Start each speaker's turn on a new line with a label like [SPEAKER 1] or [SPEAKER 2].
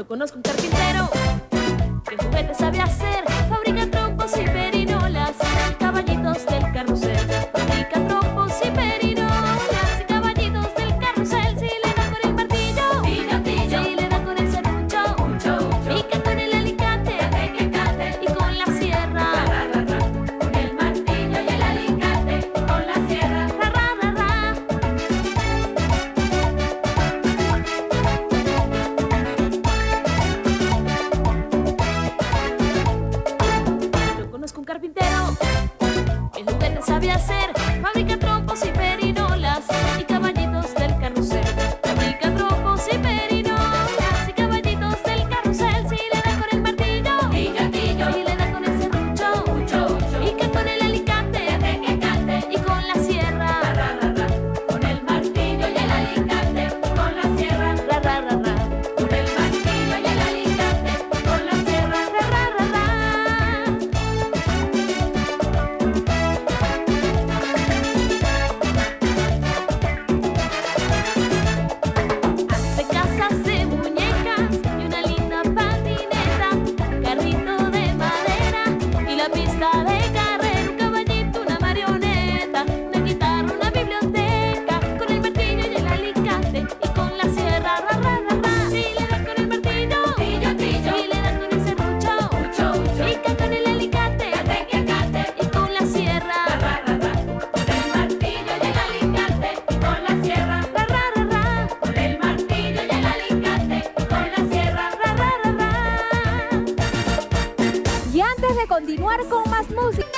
[SPEAKER 1] Yo conozco un carpintero. Pero usted sabe hacer, fabrica trompos y peritos. continuar con más música.